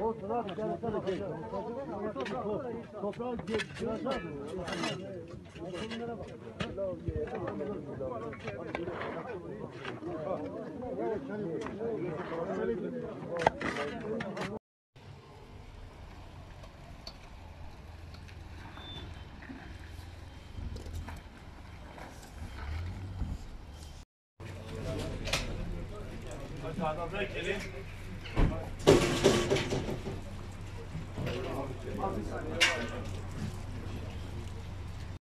Olsun abi, gelsene. Toprağı biraz abi. Bunlara bak. Hadi